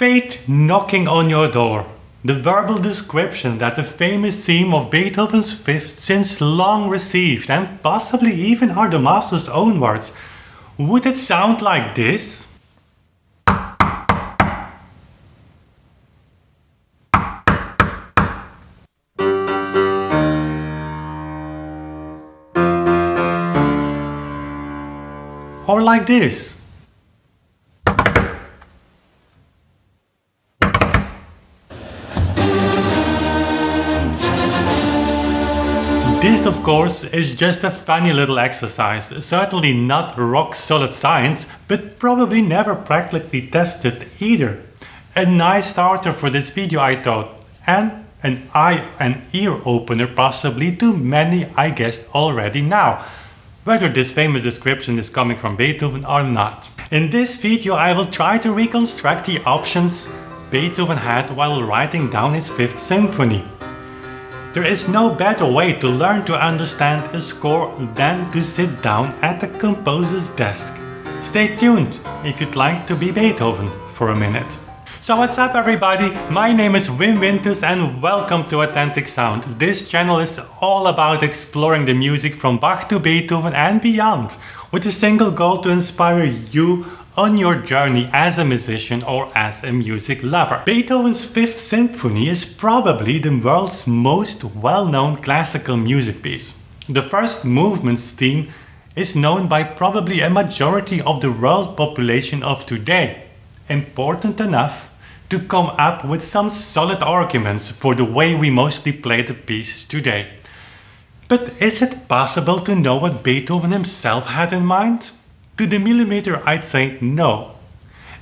Fate knocking on your door. The verbal description that the famous theme of Beethoven's Fifth since long received, and possibly even are the master's own words. Would it sound like this? Or like this? This, of course, is just a funny little exercise, certainly not rock solid science, but probably never practically tested either. A nice starter for this video, I thought, and an eye and ear opener possibly to many I guessed already now, whether this famous description is coming from Beethoven or not. In this video I will try to reconstruct the options Beethoven had while writing down his Fifth Symphony. There is no better way to learn to understand a score than to sit down at the composer's desk. Stay tuned if you'd like to be Beethoven for a minute. So what's up everybody, my name is Wim Winters and welcome to Authentic Sound. This channel is all about exploring the music from Bach to Beethoven and beyond, with a single goal to inspire you on your journey as a musician or as a music lover. Beethoven's Fifth Symphony is probably the world's most well-known classical music piece. The first movement's theme is known by probably a majority of the world population of today. Important enough to come up with some solid arguments for the way we mostly play the piece today. But is it possible to know what Beethoven himself had in mind? To the millimeter I'd say no.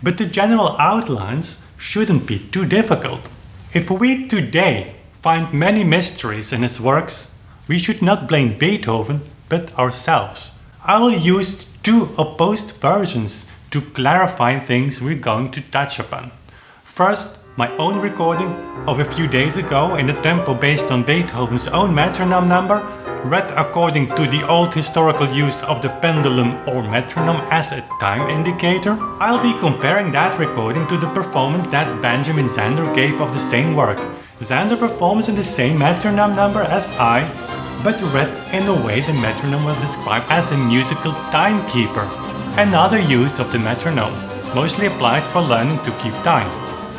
But the general outlines shouldn't be too difficult. If we today find many mysteries in his works, we should not blame Beethoven, but ourselves. I will use two opposed versions to clarify things we're going to touch upon. First, my own recording of a few days ago in a tempo based on Beethoven's own metronome number read according to the old historical use of the pendulum or metronome as a time indicator, I'll be comparing that recording to the performance that Benjamin Zander gave of the same work. Zander performs in the same metronome number as I, but read in a way the metronome was described as a musical timekeeper, another use of the metronome, mostly applied for learning to keep time.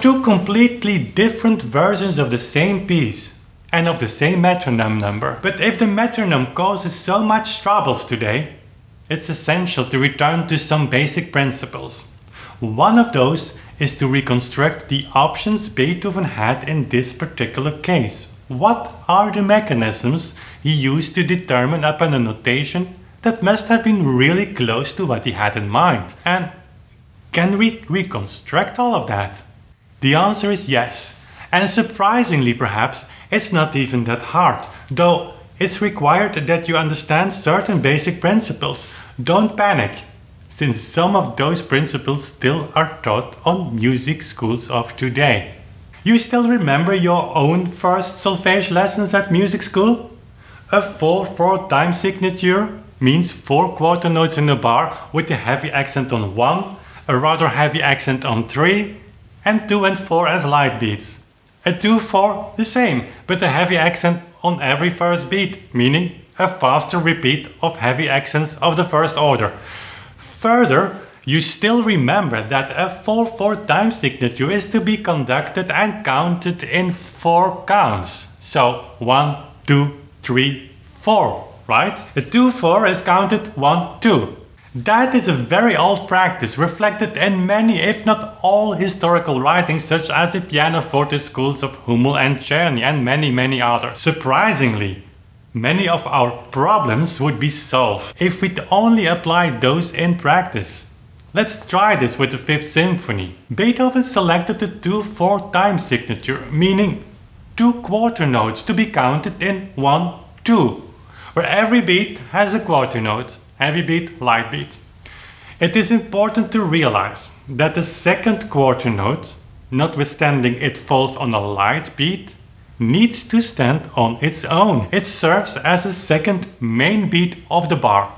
Two completely different versions of the same piece, and of the same metronome number. But if the metronome causes so much troubles today, it's essential to return to some basic principles. One of those is to reconstruct the options Beethoven had in this particular case. What are the mechanisms he used to determine upon a notation that must have been really close to what he had in mind? And can we reconstruct all of that? The answer is yes. And surprisingly perhaps, it's not even that hard, though it's required that you understand certain basic principles. Don't panic, since some of those principles still are taught on music schools of today. You still remember your own first solfege lessons at music school? A 4-4 time signature means 4 quarter notes in a bar with a heavy accent on 1, a rather heavy accent on 3, and 2 and 4 as light beats. A 2-4 the same, but a heavy accent on every first beat, meaning a faster repeat of heavy accents of the first order. Further, you still remember that a 4-4 time signature is to be conducted and counted in 4 counts. So 1, 2, 3, 4, right? A 2-4 is counted 1, 2. That is a very old practice reflected in many if not all historical writings such as the pianoforte schools of Hummel and Czerny and many many others. Surprisingly, many of our problems would be solved if we'd only apply those in practice. Let's try this with the Fifth Symphony. Beethoven selected the 2-4 time signature, meaning two quarter notes to be counted in 1-2, where every beat has a quarter note heavy beat, light beat. It is important to realize that the second quarter note, notwithstanding it falls on a light beat, needs to stand on its own. It serves as the second main beat of the bar.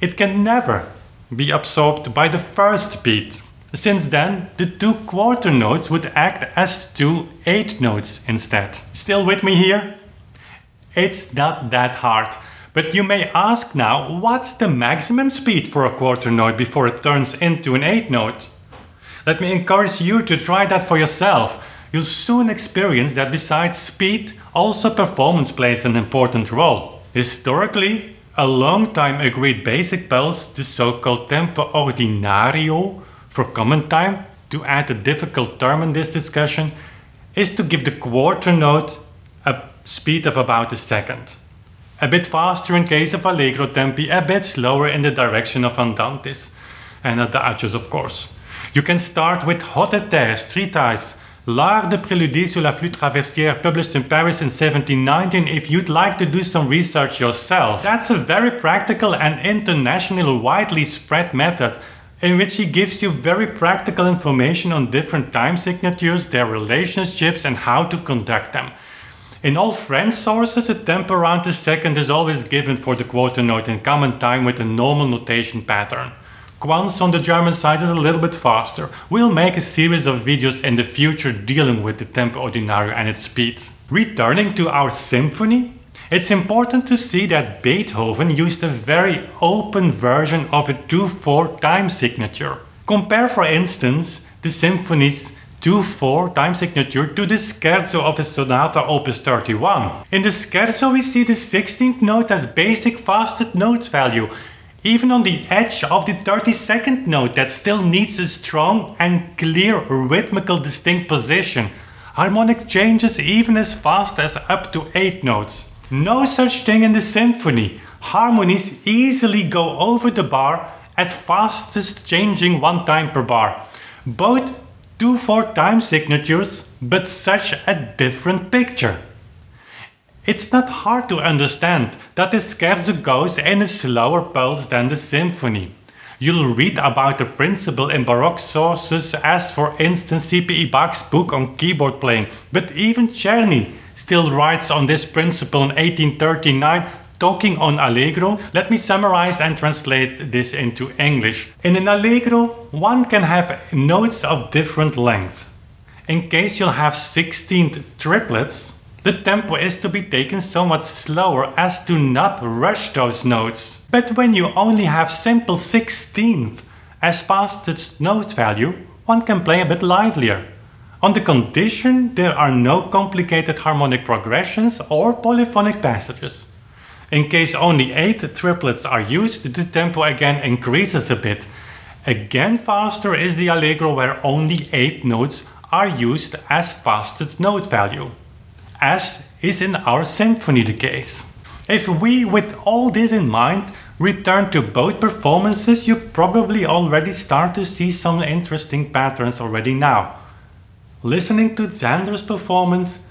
It can never be absorbed by the first beat, Since then, the two quarter notes would act as two eighth notes instead. Still with me here? It's not that hard. But you may ask now, what's the maximum speed for a quarter note before it turns into an eighth note? Let me encourage you to try that for yourself. You'll soon experience that besides speed, also performance plays an important role. Historically, a long time agreed basic pulse, the so-called tempo ordinario, for common time, to add a difficult term in this discussion, is to give the quarter note a speed of about a second. A bit faster in case of allegro tempi, a bit slower in the direction of andantes, and adagios of course. You can start with Hotteterre's treatise L'art de préluder sur la flûte traversière published in Paris in 1719 if you'd like to do some research yourself. That's a very practical and internationally widely spread method in which he gives you very practical information on different time signatures, their relationships and how to conduct them. In all French sources, a tempo around the second is always given for the quarter note in common time with a normal notation pattern. Quantz on the German side is a little bit faster. We'll make a series of videos in the future dealing with the tempo ordinario and its speeds. Returning to our symphony, it's important to see that Beethoven used a very open version of a 2-4 time signature. Compare for instance the symphony's 2-4 time signature to the scherzo of his sonata opus 31. In the scherzo we see the 16th note as basic fastest note value, even on the edge of the 32nd note that still needs a strong and clear rhythmical distinct position. Harmonic changes even as fast as up to 8 notes. No such thing in the symphony. Harmonies easily go over the bar at fastest changing one time per bar. Both 2-4 time signatures, but such a different picture. It's not hard to understand that the scherzo goes in a slower pulse than the symphony. You'll read about the principle in Baroque sources as for instance C.P.E. Bach's book on keyboard playing, but even Czerny still writes on this principle in 1839 talking on allegro. Let me summarize and translate this into English. In an allegro, one can have notes of different length. In case you'll have 16 triplets, the tempo is to be taken somewhat slower as to not rush those notes. But when you only have simple 16th as fastest note value, one can play a bit livelier. On the condition there are no complicated harmonic progressions or polyphonic passages. In case only 8 triplets are used, the tempo again increases a bit. Again faster is the allegro where only 8 notes are used as fastest note value, as is in our symphony the case. If we, with all this in mind, return to both performances, you probably already start to see some interesting patterns already now. Listening to Zander's performance,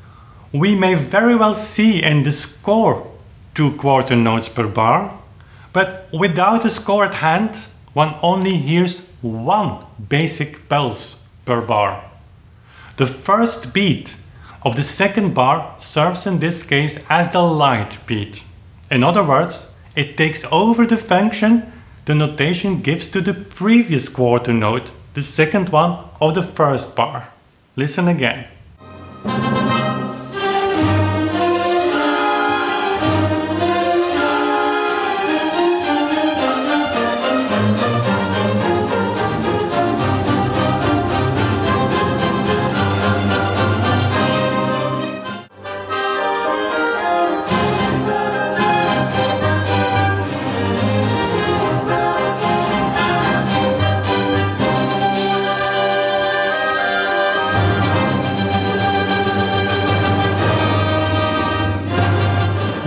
we may very well see in the score two quarter notes per bar, but without a score at hand, one only hears one basic pulse per bar. The first beat of the second bar serves in this case as the light beat. In other words, it takes over the function the notation gives to the previous quarter note, the second one of the first bar. Listen again.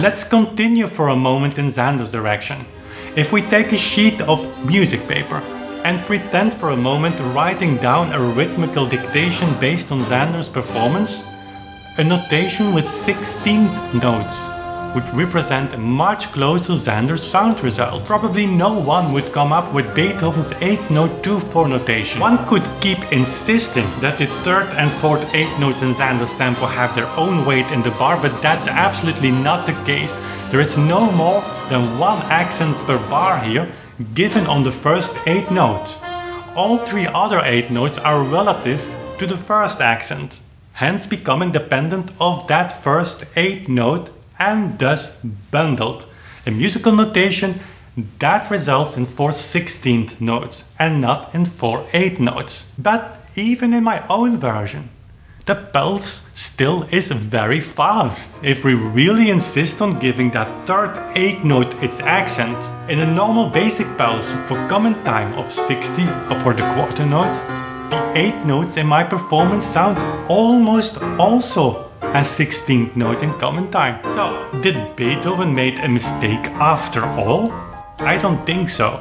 Let's continue for a moment in Zander's direction. If we take a sheet of music paper and pretend for a moment writing down a rhythmical dictation based on Zander's performance, a notation with 16 notes would represent a much closer to Zander's sound result. Probably no one would come up with Beethoven's 8th note 2-4 notation. One could keep insisting that the third and fourth 8 notes in Zander's tempo have their own weight in the bar, but that's absolutely not the case. There is no more than one accent per bar here, given on the first 8 notes. all three other eighth notes are relative to the first accent, hence becoming dependent of that first eighth note and thus bundled. a musical notation, that results in four sixteenth notes and not in four eighth notes. But even in my own version, the pulse still is very fast if we really insist on giving that third eighth note its accent. In a normal basic pulse for common time of 60 or for the quarter note, the eighth notes in my performance sound almost also as 16th note in common time. So, did Beethoven made a mistake after all? I don't think so.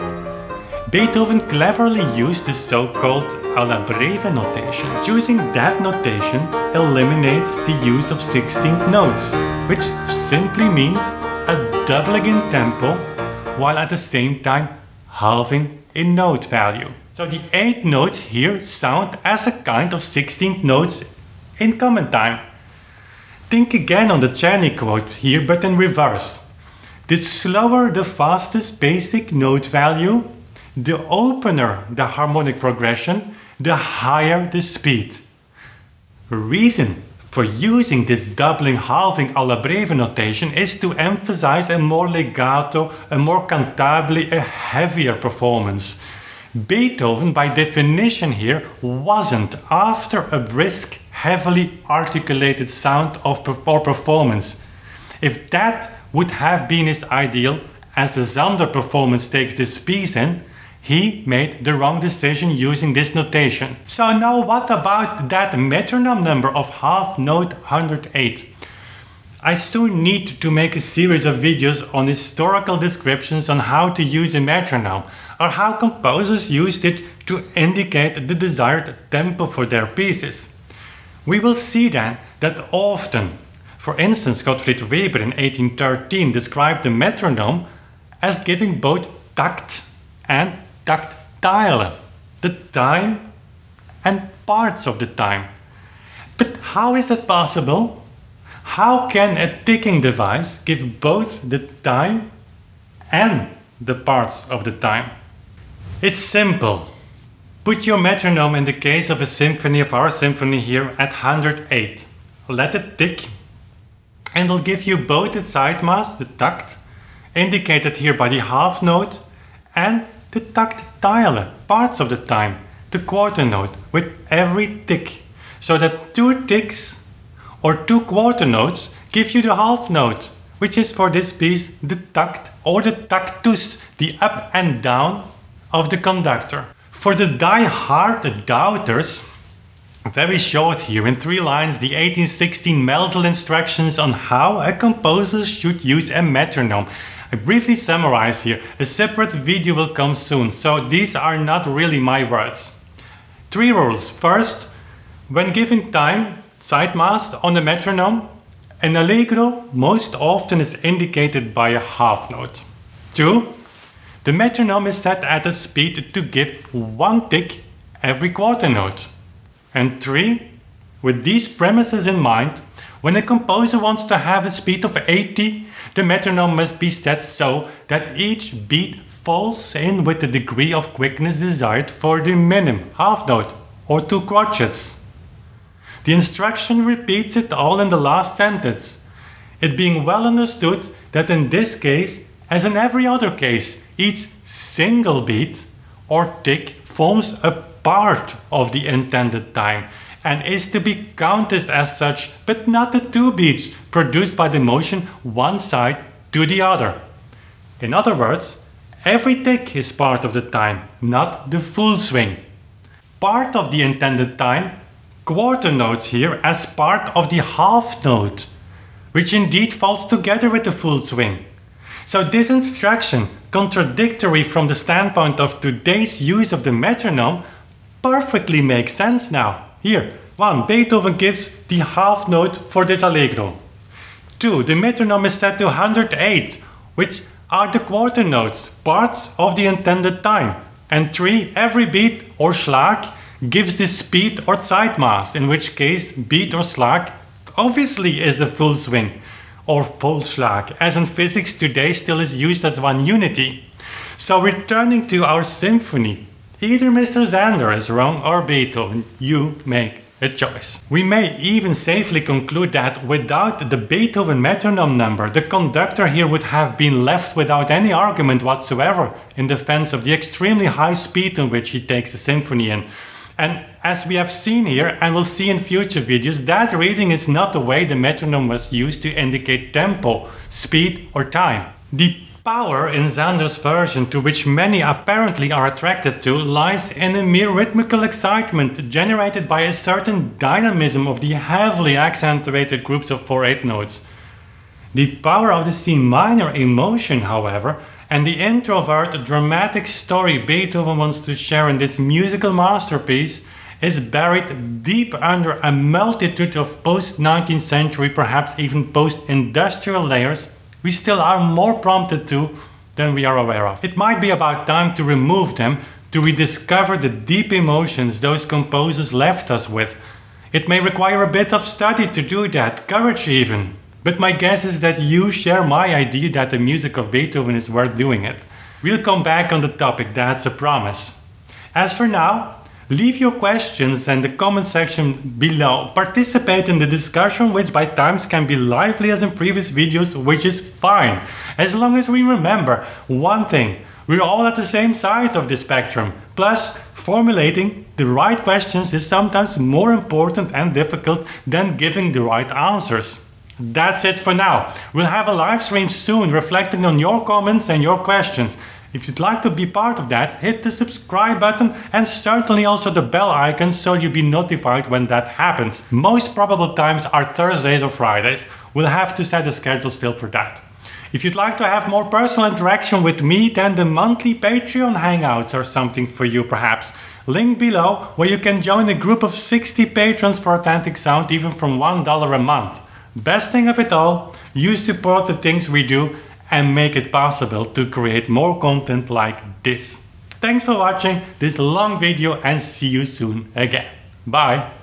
Beethoven cleverly used the so-called alla breve notation. Choosing that notation eliminates the use of 16th notes, which simply means a doubling in tempo while at the same time halving in note value. So the 8 notes here sound as a kind of 16th notes in common time. Think again on the Czerny quote here but in reverse. The slower the fastest basic note value, the opener the harmonic progression, the higher the speed. Reason for using this doubling halving alla breve notation is to emphasize a more legato, a more cantabile, a heavier performance. Beethoven, by definition here, wasn't after a brisk, heavily articulated sound of or performance. If that would have been his ideal, as the Zander performance takes this piece in, he made the wrong decision using this notation. So now what about that metronome number of half note 108? I soon need to make a series of videos on historical descriptions on how to use a metronome or how composers used it to indicate the desired tempo for their pieces. We will see then that often, for instance Gottfried Weber in 1813 described the metronome as giving both takt and Taktteile, the time and parts of the time. But how is that possible? How can a ticking device give both the time and the parts of the time? It's simple. Put your metronome in the case of a symphony of our symphony here at 108. Let it tick and it'll give you both the Zeitmaß, the takt, indicated here by the half note, and the Taktteile parts of the time, the quarter note, with every tick. So that two ticks or two quarter notes give you the half note, which is for this piece the tact or the tactus, the up and down of the conductor. For the die-hard doubters, very short here in three lines the 1816 Maelzel instructions on how a composer should use a metronome I briefly summarize here, a separate video will come soon, so these are not really my words. Three rules. First, when giving time, Zeitmaß on the metronome, an allegro most often is indicated by a half note. Two, the metronome is set at a speed to give one tick every quarter note. And three, with these premises in mind, when a composer wants to have a speed of 80, the metronome must be set so that each beat falls in with the degree of quickness desired for the minim, half note, or two crotchets. The instruction repeats it all in the last sentence, it being well understood that in this case, as in every other case, each single beat or tick forms a part of the intended time and is to be counted as such, but not the two beats produced by the motion one side to the other. In other words, every tick is part of the time, not the full swing. Part of the intended time, quarter notes here as part of the half note, which indeed falls together with the full swing. So this instruction, contradictory from the standpoint of today's use of the metronome, perfectly makes sense now. Here, 1. Beethoven gives the half note for this allegro. 2. The metronome is set to 108, which are the quarter notes, parts of the intended time. And 3. Every beat or schlag gives the speed or Zeitmaß, in which case beat or schlag obviously is the full swing, or schlag, as in physics today still is used as one unity. So returning to our symphony, Either Mr. Zander is wrong or Beethoven. You make a choice. We may even safely conclude that without the Beethoven metronome number, the conductor here would have been left without any argument whatsoever in defense of the extremely high speed in which he takes the symphony in. And as we have seen here and will see in future videos, that reading is not the way the metronome was used to indicate tempo, speed or time. The power in Zander's version, to which many apparently are attracted to, lies in a mere rhythmical excitement generated by a certain dynamism of the heavily accentuated groups of 4-8 notes. The power of the C minor emotion, however, and the introvert dramatic story Beethoven wants to share in this musical masterpiece is buried deep under a multitude of post-19th century, perhaps even post-industrial layers we still are more prompted to than we are aware of. It might be about time to remove them to rediscover the deep emotions those composers left us with. It may require a bit of study to do that, courage even. But my guess is that you share my idea that the music of Beethoven is worth doing it. We'll come back on the topic, that's a promise. As for now, Leave your questions in the comment section below. Participate in the discussion which by times can be lively as in previous videos which is fine. As long as we remember one thing, we're all at the same side of the spectrum. Plus, formulating the right questions is sometimes more important and difficult than giving the right answers. That's it for now. We'll have a live stream soon reflecting on your comments and your questions. If you'd like to be part of that, hit the subscribe button and certainly also the bell icon so you'll be notified when that happens. Most probable times are Thursdays or Fridays. We'll have to set a schedule still for that. If you'd like to have more personal interaction with me, then the monthly Patreon hangouts are something for you perhaps. Link below where you can join a group of 60 patrons for Authentic Sound even from $1 a month. Best thing of it all, you support the things we do and make it possible to create more content like this. Thanks for watching this long video and see you soon again. Bye!